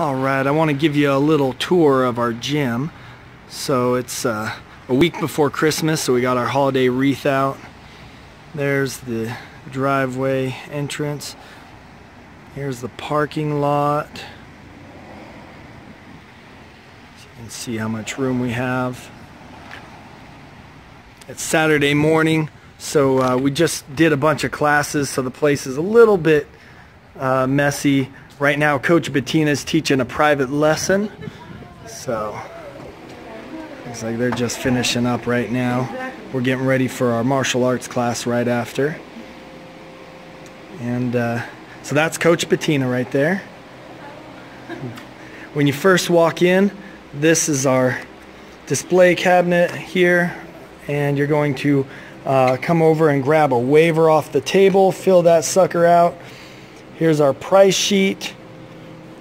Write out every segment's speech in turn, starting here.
Alright, I want to give you a little tour of our gym. So it's uh, a week before Christmas, so we got our holiday wreath out. There's the driveway entrance. Here's the parking lot. So you can see how much room we have. It's Saturday morning, so uh, we just did a bunch of classes, so the place is a little bit uh, messy. Right now, Coach Bettina is teaching a private lesson. So, looks like they're just finishing up right now. We're getting ready for our martial arts class right after. And uh, so that's Coach Bettina right there. When you first walk in, this is our display cabinet here. And you're going to uh, come over and grab a waiver off the table, fill that sucker out. Here's our price sheet.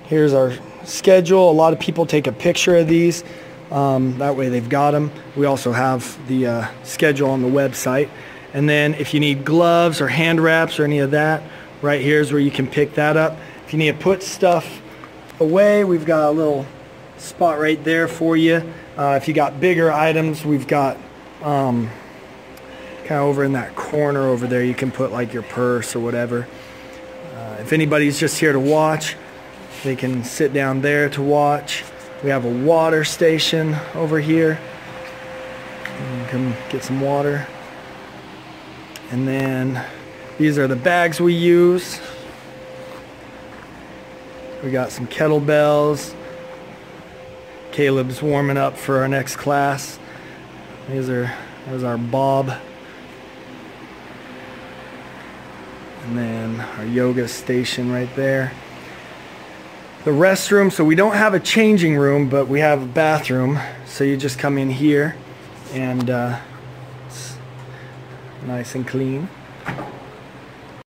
Here's our schedule. A lot of people take a picture of these. Um, that way they've got them. We also have the uh, schedule on the website. And then if you need gloves or hand wraps or any of that, right here is where you can pick that up. If you need to put stuff away, we've got a little spot right there for you. Uh, if you got bigger items, we've got um, kind of over in that corner over there, you can put like your purse or whatever. If anybody's just here to watch, they can sit down there to watch. We have a water station over here. come get some water. And then these are the bags we use. We got some kettlebells. Caleb's warming up for our next class. These are, there's our Bob and then our yoga station right there. The restroom, so we don't have a changing room, but we have a bathroom. So you just come in here and uh, it's nice and clean.